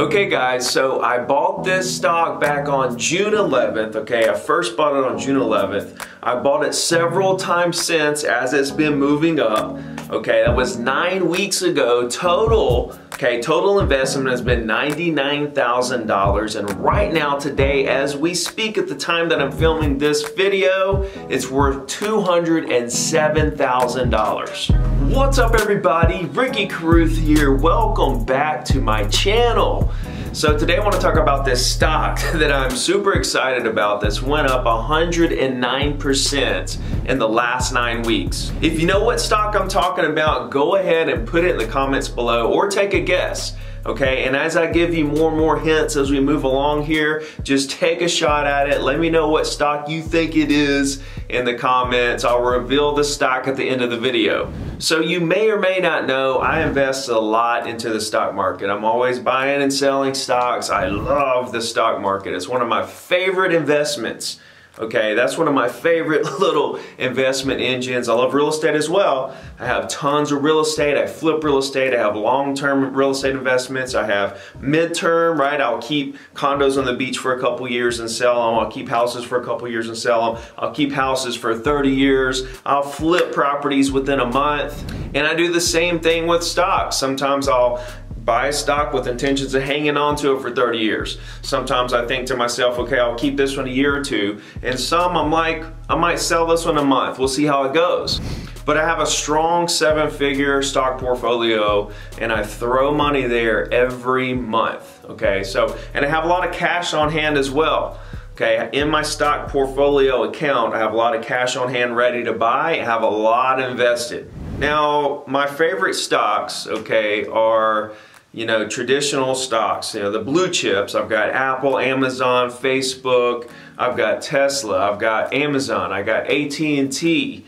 Okay guys, so I bought this stock back on June 11th, okay? I first bought it on June 11th. I bought it several times since as it's been moving up, okay? That was nine weeks ago. Total, okay, total investment has been $99,000 and right now today as we speak at the time that I'm filming this video, it's worth $207,000. What's up everybody? Ricky Carruth here. Welcome back to my channel. So today I want to talk about this stock that I'm super excited about that's went up 109% in the last nine weeks. If you know what stock I'm talking about, go ahead and put it in the comments below or take a guess okay? And as I give you more and more hints as we move along here, just take a shot at it. Let me know what stock you think it is in the comments. I'll reveal the stock at the end of the video. So you may or may not know, I invest a lot into the stock market. I'm always buying and selling stocks. I love the stock market. It's one of my favorite investments. Okay, that's one of my favorite little investment engines. I love real estate as well. I have tons of real estate. I flip real estate. I have long-term real estate investments. I have mid-term, right? I'll keep condos on the beach for a couple years and sell them. I'll keep houses for a couple years and sell them. I'll keep houses for 30 years. I'll flip properties within a month. And I do the same thing with stocks. Sometimes I'll buy a stock with intentions of hanging on to it for 30 years. Sometimes I think to myself, okay, I'll keep this one a year or two. And some I'm like, I might sell this one a month. We'll see how it goes. But I have a strong seven figure stock portfolio and I throw money there every month. Okay, so, and I have a lot of cash on hand as well. Okay, in my stock portfolio account, I have a lot of cash on hand ready to buy. I have a lot invested. Now, my favorite stocks, okay, are you know, traditional stocks, you know, the blue chips. I've got Apple, Amazon, Facebook, I've got Tesla, I've got Amazon, I got AT&T,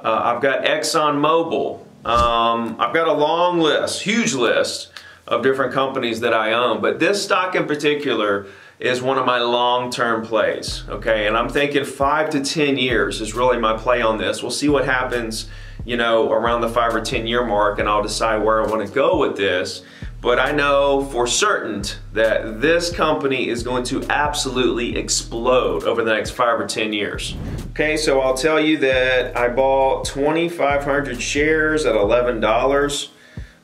uh, I've got ExxonMobil. Um, I've got a long list, huge list of different companies that I own, but this stock in particular is one of my long-term plays, okay? And I'm thinking five to 10 years is really my play on this. We'll see what happens, you know, around the five or 10 year mark and I'll decide where I wanna go with this. But I know for certain that this company is going to absolutely explode over the next five or 10 years. Okay, so I'll tell you that I bought 2,500 shares at $11.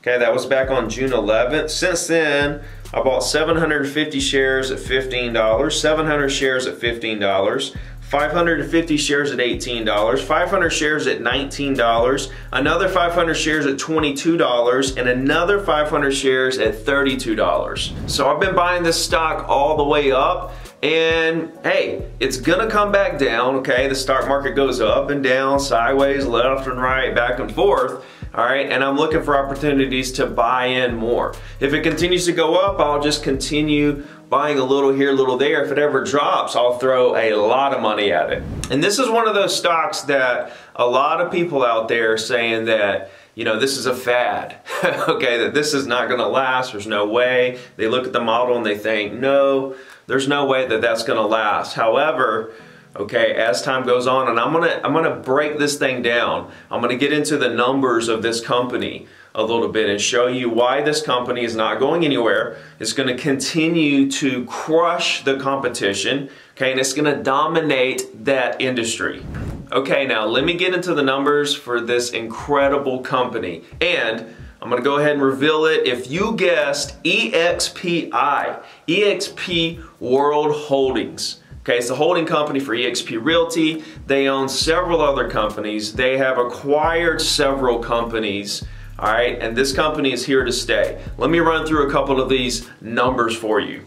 Okay, that was back on June 11th. Since then, I bought 750 shares at $15, 700 shares at $15, 550 shares at $18, 500 shares at $19, another 500 shares at $22, and another 500 shares at $32. So I've been buying this stock all the way up and hey, it's gonna come back down, okay? The stock market goes up and down, sideways, left and right, back and forth all right? And I'm looking for opportunities to buy in more. If it continues to go up, I'll just continue buying a little here, a little there. If it ever drops, I'll throw a lot of money at it. And this is one of those stocks that a lot of people out there are saying that you know, this is a fad, okay, that this is not gonna last, there's no way. They look at the model and they think, no, there's no way that that's gonna last. However, okay as time goes on and I'm gonna I'm gonna break this thing down. I'm gonna get into the numbers of this company a little bit and show you why this company is not going anywhere. It's gonna continue to crush the competition okay and it's gonna dominate that industry. Okay now let me get into the numbers for this incredible company and I'm gonna go ahead and reveal it. If you guessed EXPI, EXP World Holdings, Okay, it's a holding company for eXp Realty. They own several other companies. They have acquired several companies. All right, and this company is here to stay. Let me run through a couple of these numbers for you.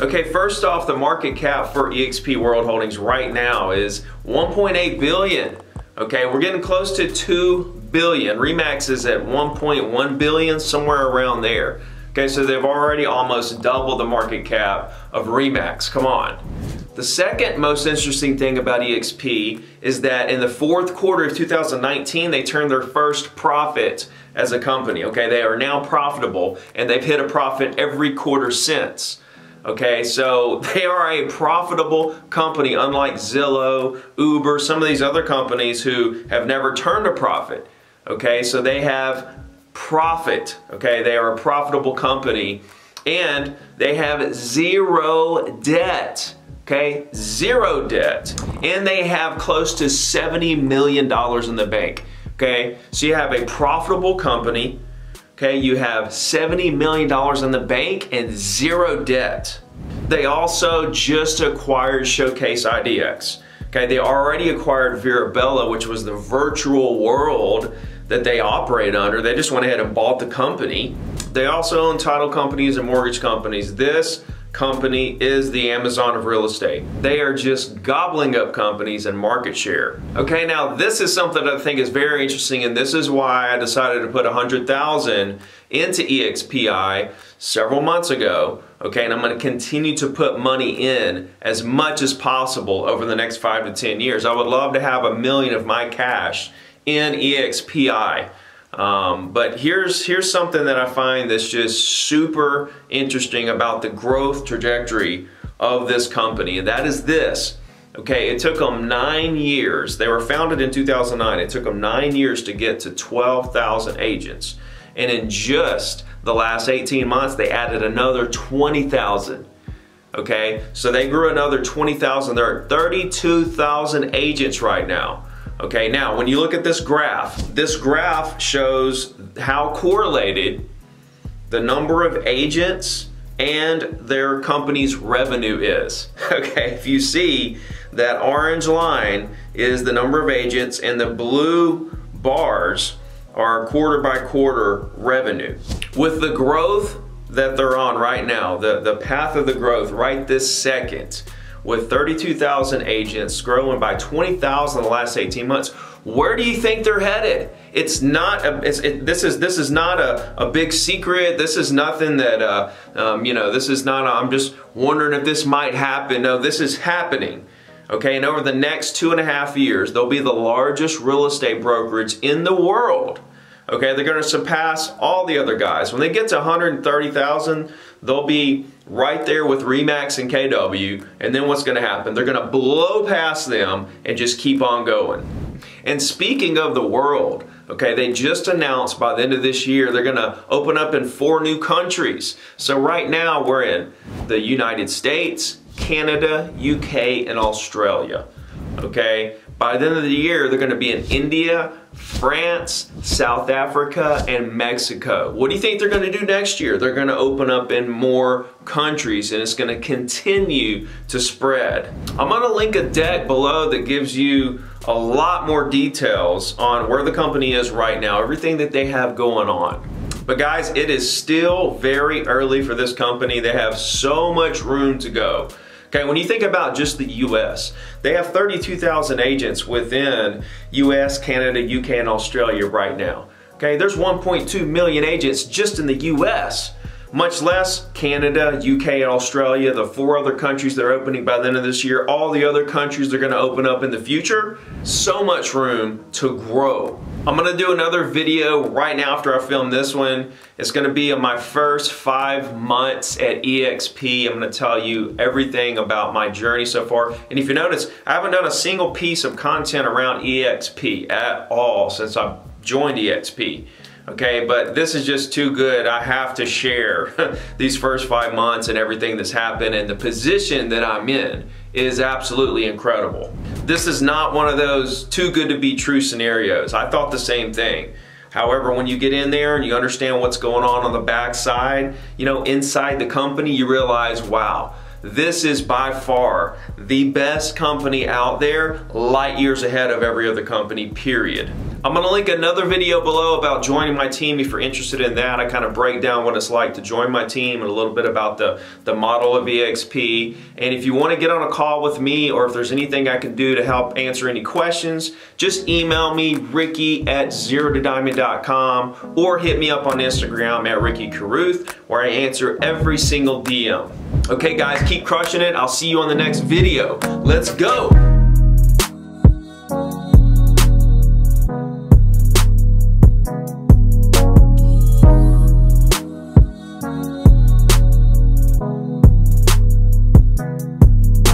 Okay, first off, the market cap for eXp World Holdings right now is 1.8 billion. Okay, we're getting close to 2 billion. Remax is at 1.1 billion, somewhere around there. Okay, so they've already almost doubled the market cap of Remax. Come on. The second most interesting thing about EXP is that in the fourth quarter of 2019, they turned their first profit as a company. Okay, they are now profitable and they've hit a profit every quarter since. Okay, so they are a profitable company, unlike Zillow, Uber, some of these other companies who have never turned a profit. Okay, so they have profit. Okay, they are a profitable company And they have zero debt. Okay, zero debt. And they have close to $70 million in the bank. Okay, so you have a profitable company. Okay, you have $70 million in the bank and zero debt. They also just acquired Showcase IDX. Okay, they already acquired VirBELA, which was the virtual world that they operate under. They just went ahead and bought the company. They also own title companies and mortgage companies. This company is the Amazon of real estate. They are just gobbling up companies and market share. Okay, now this is something I think is very interesting and this is why I decided to put 100,000 into EXPI several months ago. Okay, and I'm going to continue to put money in as much as possible over the next five to 10 years. I would love to have a million of my cash in EXPI. Um, but here's here's something that I find that's just super interesting about the growth trajectory of this company, and that is this. Okay, it took them nine years. They were founded in 2009. It took them nine years to get to 12,000 agents. And in just the last 18 months, they added another 20,000. Okay, so they grew another 20,000. They're at 32,000 agents right now. Okay, now when you look at this graph, this graph shows how correlated the number of agents and their company's revenue is. Okay, if you see that orange line is the number of agents and the blue bars are quarter by quarter revenue. With the growth that they're on right now, the, the path of the growth right this second, with 32,000 agents growing by 20,000 in the last 18 months. Where do you think they're headed? It's not. A, it's, it, this is this is not a, a big secret. This is nothing that uh, um, you know. This is not. i am just wondering if this might happen. No, this is happening. Okay, and over the next two and a half years, they'll be the largest real estate brokerage in the world. Okay, they're going to surpass all the other guys. When they get to 130,000, they'll be right there with Remax and KW. And then what's going to happen? They're going to blow past them and just keep on going. And speaking of the world, okay, they just announced by the end of this year they're going to open up in four new countries. So right now we're in the United States, Canada, UK, and Australia. Okay, by the end of the year, they're going to be in India, France, South Africa, and Mexico. What do you think they're going to do next year? They're going to open up in more countries and it's going to continue to spread. I'm going to link a deck below that gives you a lot more details on where the company is right now, everything that they have going on. But guys, it is still very early for this company. They have so much room to go. Okay, when you think about just the US, they have 32,000 agents within US, Canada, UK, and Australia right now. Okay, there's 1.2 million agents just in the US, much less Canada, UK, and Australia, the four other countries that are opening by the end of this year, all the other countries they're gonna open up in the future. So much room to grow. I'm gonna do another video right now after I film this one. It's gonna be in my first five months at EXP. I'm gonna tell you everything about my journey so far. And if you notice, I haven't done a single piece of content around EXP at all since I've joined EXP okay but this is just too good I have to share these first five months and everything that's happened and the position that I'm in is absolutely incredible. This is not one of those too good to be true scenarios. I thought the same thing. However, when you get in there and you understand what's going on on the backside, you know, inside the company, you realize, wow, this is by far the best company out there, light years ahead of every other company, period. I'm gonna link another video below about joining my team if you're interested in that. I kind of break down what it's like to join my team and a little bit about the, the model of EXP. And if you wanna get on a call with me or if there's anything I can do to help answer any questions, just email me, ricky at zerotodiamond.com or hit me up on Instagram at Ricky Carruth where I answer every single DM. Okay guys, keep crushing it. I'll see you on the next video. Let's go.